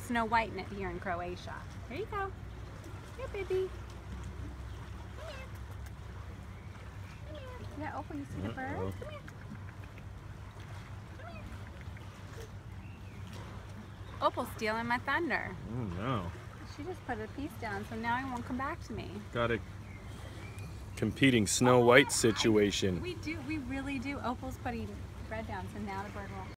Snow White in it here in Croatia. Here you go. Here, baby. Come here. Yeah, Opal, you see the bird? Come here. Come here. Opal's stealing my thunder. Oh no. She just put a piece down, so now he won't come back to me. Got a competing Snow White oh, situation. We do, we really do. Opal's putting bread down, so now the bird will